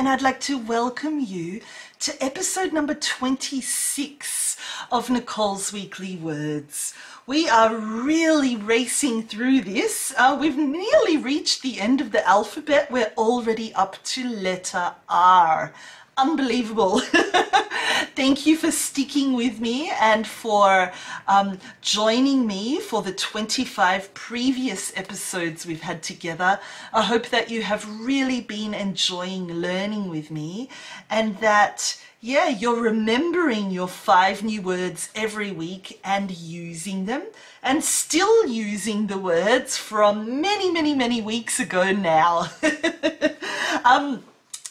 and I'd like to welcome you to episode number 26 of Nicole's Weekly Words. We are really racing through this. Uh, we've nearly reached the end of the alphabet. We're already up to letter R unbelievable. Thank you for sticking with me and for um, joining me for the 25 previous episodes we've had together. I hope that you have really been enjoying learning with me and that yeah, you're remembering your five new words every week and using them and still using the words from many, many, many weeks ago now. um,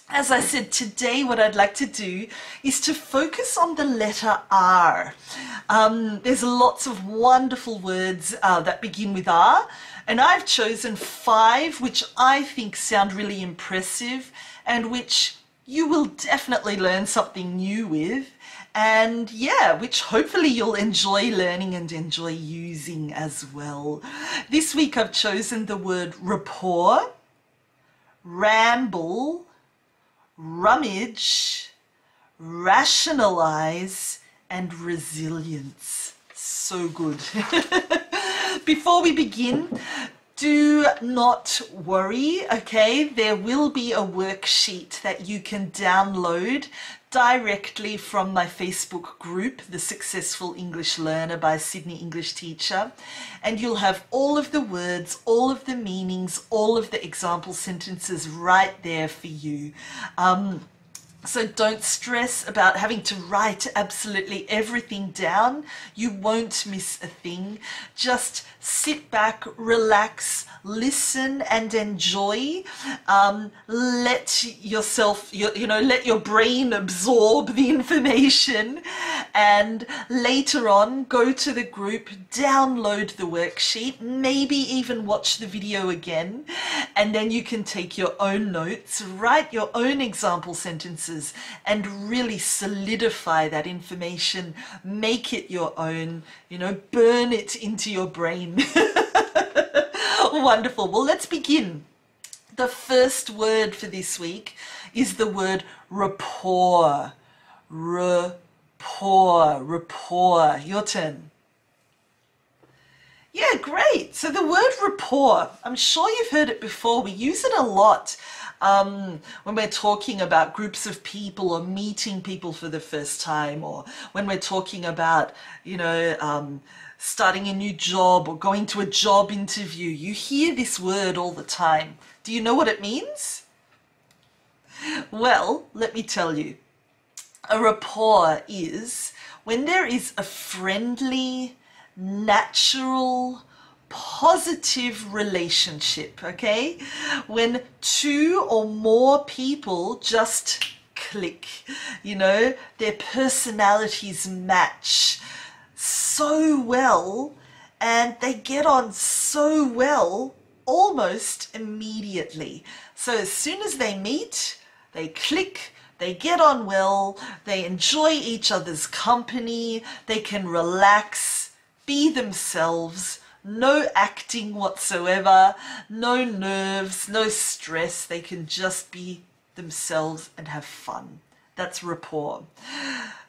as I said, today what I'd like to do is to focus on the letter R. Um, there's lots of wonderful words uh, that begin with R, and I've chosen five which I think sound really impressive and which you will definitely learn something new with. And yeah, which hopefully you'll enjoy learning and enjoy using as well. This week I've chosen the word rapport, ramble, rummage, rationalize, and resilience. So good. Before we begin, do not worry, okay? There will be a worksheet that you can download directly from my Facebook group, The Successful English Learner by Sydney English Teacher. And you'll have all of the words, all of the meanings, all of the example sentences right there for you. Um, so don't stress about having to write absolutely everything down. You won't miss a thing. Just sit back, relax, listen and enjoy. Um, let yourself, you, you know, let your brain absorb the information and later on go to the group, download the worksheet, maybe even watch the video again, and then you can take your own notes, write your own example sentences, and really solidify that information, make it your own, you know, burn it into your brain. Wonderful. Well, let's begin. The first word for this week is the word rapport. Rapport. Rapport. Your turn. Yeah, great. So the word rapport, I'm sure you've heard it before. We use it a lot um, when we're talking about groups of people or meeting people for the first time, or when we're talking about, you know, um, starting a new job or going to a job interview. You hear this word all the time. Do you know what it means? Well, let me tell you. A rapport is when there is a friendly, natural, positive relationship, okay? When two or more people just click, you know, their personalities match so well and they get on so well almost immediately. So as soon as they meet, they click, they get on well, they enjoy each other's company, they can relax, be themselves, no acting whatsoever, no nerves, no stress. They can just be themselves and have fun. That's rapport.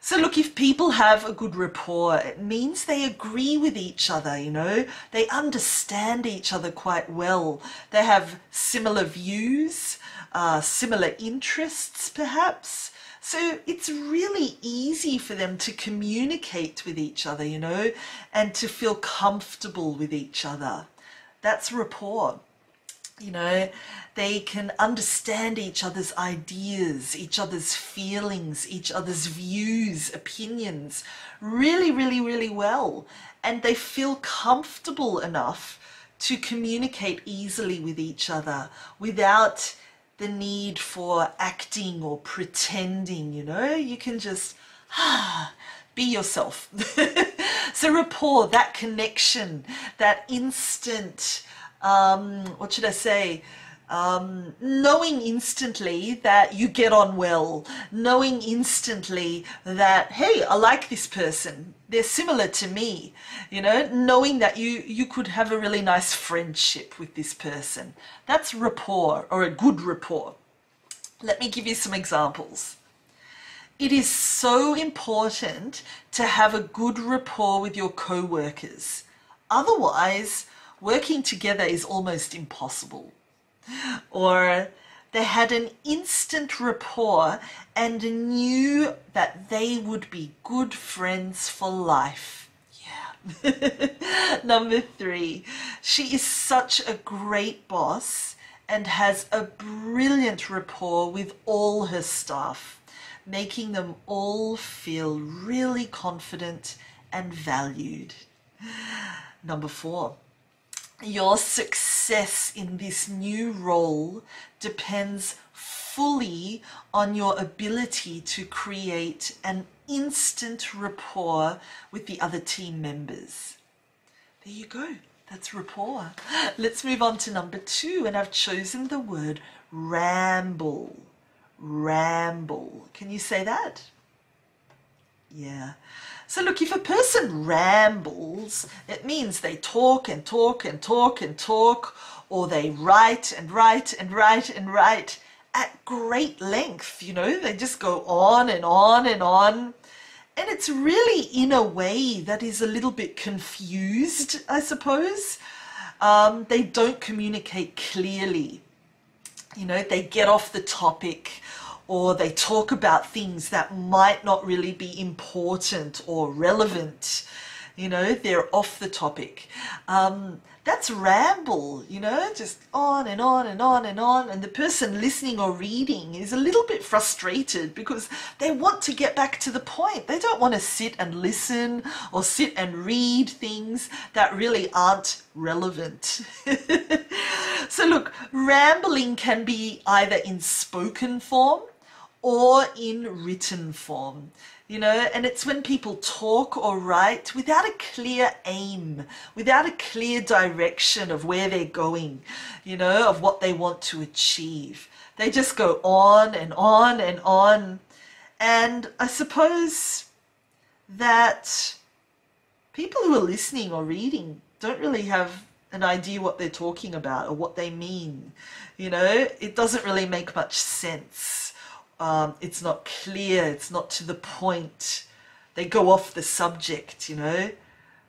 So look, if people have a good rapport, it means they agree with each other, you know, they understand each other quite well. They have similar views, uh, similar interests perhaps. So it's really easy for them to communicate with each other, you know, and to feel comfortable with each other. That's rapport you know, they can understand each other's ideas, each other's feelings, each other's views, opinions really, really, really well. And they feel comfortable enough to communicate easily with each other without the need for acting or pretending, you know, you can just ah, be yourself. so rapport, that connection, that instant um, what should I say? Um, knowing instantly that you get on well, knowing instantly that, hey, I like this person, they're similar to me, you know, knowing that you, you could have a really nice friendship with this person. That's rapport or a good rapport. Let me give you some examples. It is so important to have a good rapport with your co workers. Otherwise, working together is almost impossible. Or they had an instant rapport and knew that they would be good friends for life. Yeah. Number three, she is such a great boss and has a brilliant rapport with all her staff making them all feel really confident and valued. Number four, your success in this new role depends fully on your ability to create an instant rapport with the other team members. There you go. That's rapport. Let's move on to number two, and I've chosen the word ramble ramble. Can you say that? Yeah. So look, if a person rambles, it means they talk and talk and talk and talk, or they write and write and write and write at great length, you know, they just go on and on and on. And it's really in a way that is a little bit confused, I suppose. Um, they don't communicate clearly. You know, they get off the topic or they talk about things that might not really be important or relevant. You know, they're off the topic. Um, that's ramble, you know, just on and on and on and on. And the person listening or reading is a little bit frustrated because they want to get back to the point. They don't want to sit and listen or sit and read things that really aren't relevant. so, look, rambling can be either in spoken form or in written form. You know, and it's when people talk or write without a clear aim, without a clear direction of where they're going, you know, of what they want to achieve. They just go on and on and on. And I suppose that people who are listening or reading don't really have an idea what they're talking about or what they mean. You know, it doesn't really make much sense um, it's not clear, it's not to the point. They go off the subject, you know.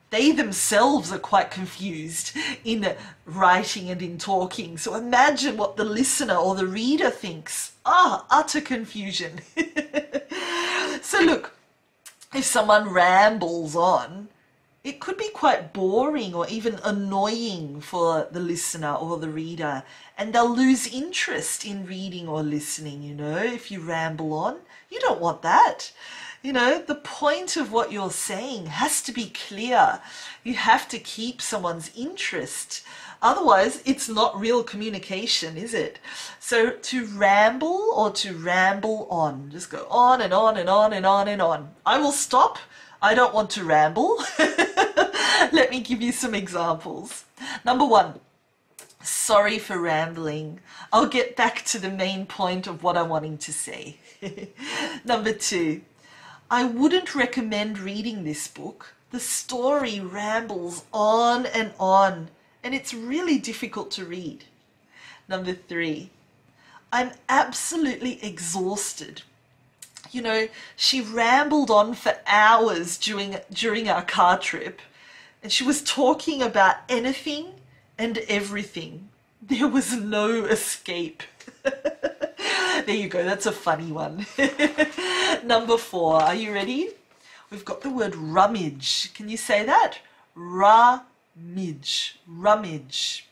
They themselves are quite confused in writing and in talking. So imagine what the listener or the reader thinks. Ah, utter confusion. so look, if someone rambles on, it could be quite boring or even annoying for the listener or the reader, and they'll lose interest in reading or listening, you know, if you ramble on. You don't want that. You know, the point of what you're saying has to be clear. You have to keep someone's interest. Otherwise, it's not real communication, is it? So to ramble or to ramble on, just go on and on and on and on and on. I will stop I don't want to ramble. Let me give you some examples. Number one, sorry for rambling. I'll get back to the main point of what I'm wanting to say. Number two, I wouldn't recommend reading this book. The story rambles on and on, and it's really difficult to read. Number three, I'm absolutely exhausted you know, she rambled on for hours during during our car trip, and she was talking about anything and everything. There was no escape. there you go. That's a funny one. Number four. Are you ready? We've got the word rummage. Can you say that? Rummage. Rummage.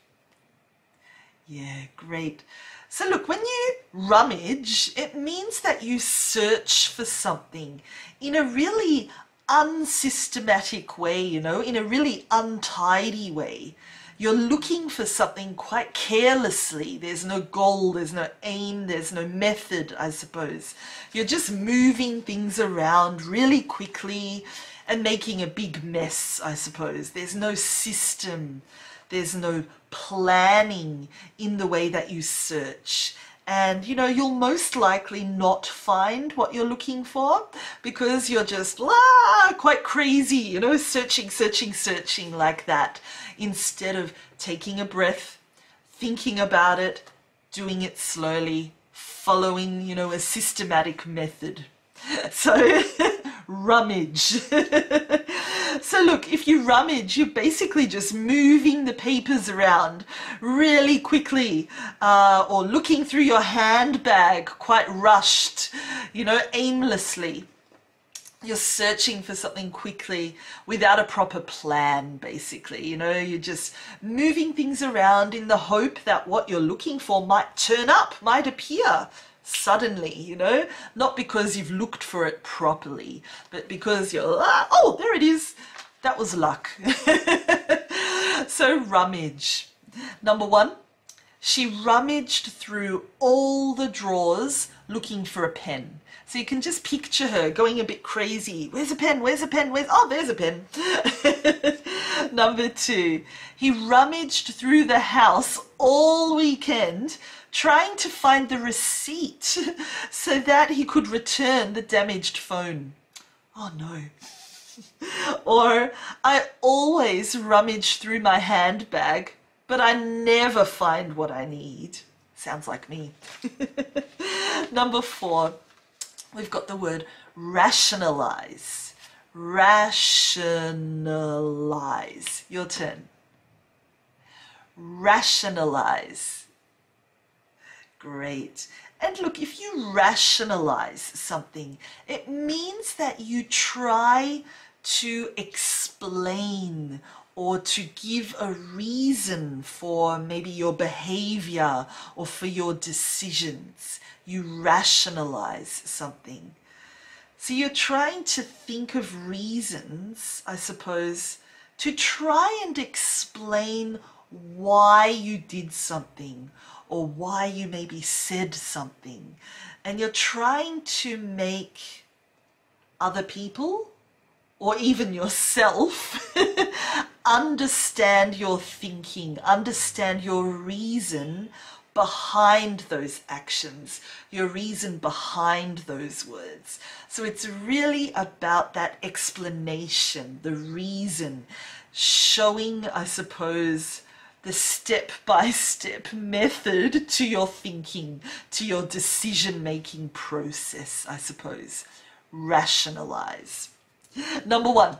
Yeah, great. So look, when you rummage, it means that you search for something in a really unsystematic way, you know, in a really untidy way. You're looking for something quite carelessly. There's no goal, there's no aim, there's no method, I suppose. You're just moving things around really quickly and making a big mess, I suppose. There's no system. There's no planning in the way that you search. And you know, you'll most likely not find what you're looking for because you're just ah, quite crazy, you know, searching, searching, searching like that instead of taking a breath, thinking about it, doing it slowly, following, you know, a systematic method. So, rummage. so, look, if you rummage, you're basically just moving the papers around really quickly uh, or looking through your handbag quite rushed, you know, aimlessly you're searching for something quickly without a proper plan, basically. You know, you're just moving things around in the hope that what you're looking for might turn up, might appear suddenly, you know, not because you've looked for it properly, but because you're, ah, oh, there it is. That was luck. so, rummage. Number one, she rummaged through all the drawers looking for a pen. So you can just picture her going a bit crazy. Where's a pen? Where's a pen? Where's oh there's a pen. Number two, he rummaged through the house all weekend trying to find the receipt so that he could return the damaged phone. Oh no. or I always rummage through my handbag, but I never find what I need. Sounds like me. Number four, we've got the word rationalize. Rationalize. Your turn. Rationalize. Great. And look, if you rationalize something, it means that you try to explain or to give a reason for maybe your behavior or for your decisions you rationalize something. So you're trying to think of reasons, I suppose, to try and explain why you did something or why you maybe said something. And you're trying to make other people or even yourself understand your thinking, understand your reason behind those actions, your reason behind those words. So it's really about that explanation, the reason, showing, I suppose, the step by step method to your thinking, to your decision making process, I suppose. Rationalize. Number one,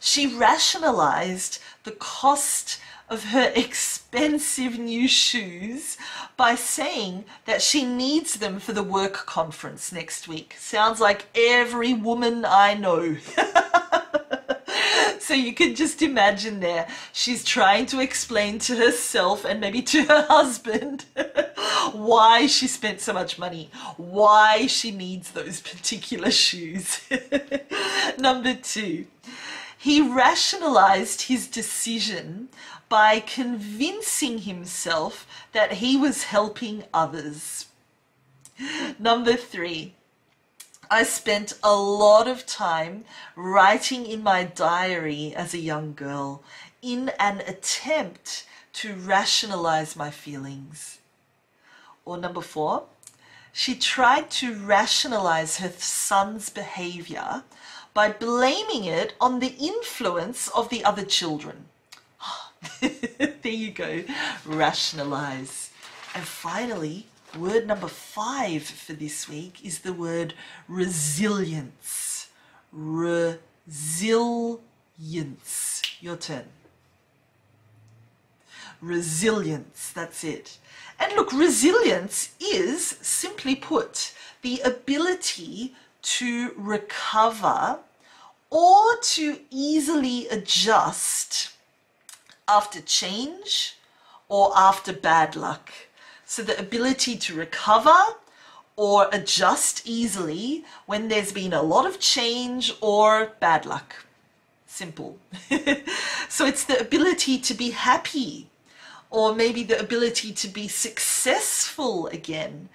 she rationalized the cost of her expensive new shoes by saying that she needs them for the work conference next week. Sounds like every woman I know. so you can just imagine there, she's trying to explain to herself and maybe to her husband why she spent so much money, why she needs those particular shoes. Number two, he rationalized his decision by convincing himself that he was helping others. Number three, I spent a lot of time writing in my diary as a young girl in an attempt to rationalize my feelings. Or number four, she tried to rationalize her son's behavior by blaming it on the influence of the other children. there you go, rationalize. And finally, word number five for this week is the word resilience. Resilience. Your turn. Resilience, that's it. And look, resilience is, simply put, the ability to recover or to easily adjust after change or after bad luck. So the ability to recover or adjust easily when there's been a lot of change or bad luck. Simple. so it's the ability to be happy or maybe the ability to be successful again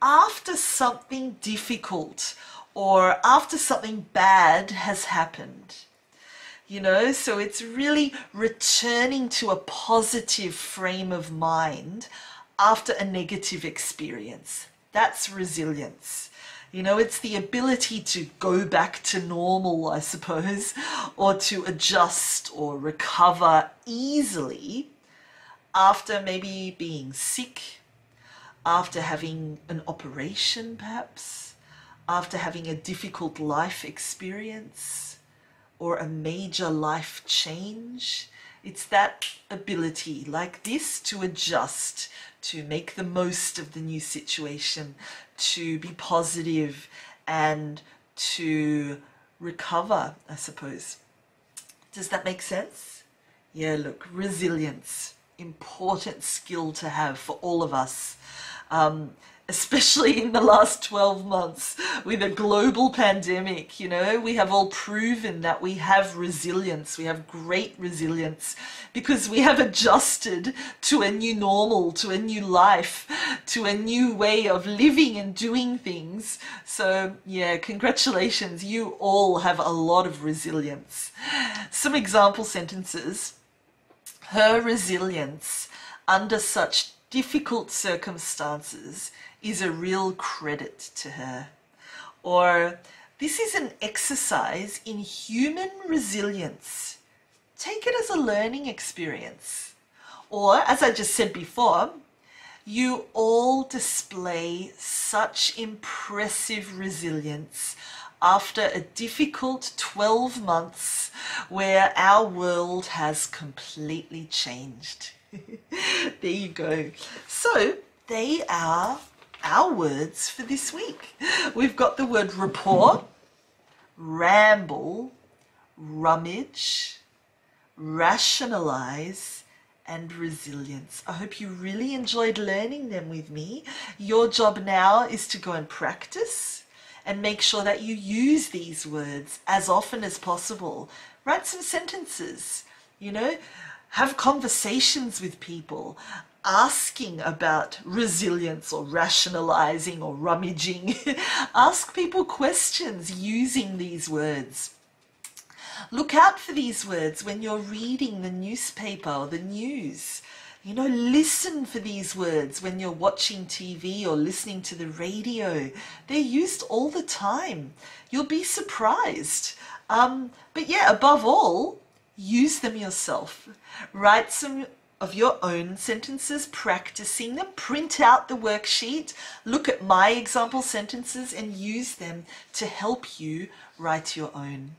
after something difficult or after something bad has happened you know so it's really returning to a positive frame of mind after a negative experience that's resilience you know it's the ability to go back to normal i suppose or to adjust or recover easily after maybe being sick after having an operation, perhaps, after having a difficult life experience or a major life change. It's that ability, like this, to adjust, to make the most of the new situation, to be positive and to recover, I suppose. Does that make sense? Yeah, look, resilience, important skill to have for all of us. Um, especially in the last 12 months with a global pandemic. You know, we have all proven that we have resilience, we have great resilience because we have adjusted to a new normal, to a new life, to a new way of living and doing things. So, yeah, congratulations, you all have a lot of resilience. Some example sentences. Her resilience under such difficult circumstances is a real credit to her. Or, this is an exercise in human resilience. Take it as a learning experience. Or, as I just said before, you all display such impressive resilience after a difficult 12 months where our world has completely changed. there you go. So, they are our words for this week. We've got the word rapport, ramble, rummage, rationalize, and resilience. I hope you really enjoyed learning them with me. Your job now is to go and practice and make sure that you use these words as often as possible. Write some sentences, you know, have conversations with people asking about resilience or rationalizing or rummaging. Ask people questions using these words. Look out for these words when you're reading the newspaper or the news. You know, listen for these words when you're watching TV or listening to the radio. They're used all the time. You'll be surprised. Um, but yeah, above all, use them yourself. Write some of your own sentences, practicing them, print out the worksheet, look at my example sentences and use them to help you write your own.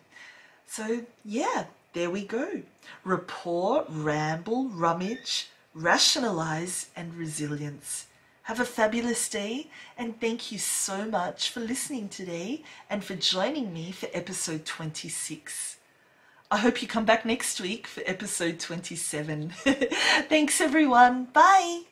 So yeah, there we go. Rapport, ramble, rummage, rationalize and resilience. Have a fabulous day and thank you so much for listening today and for joining me for episode 26. I hope you come back next week for episode 27. Thanks, everyone. Bye.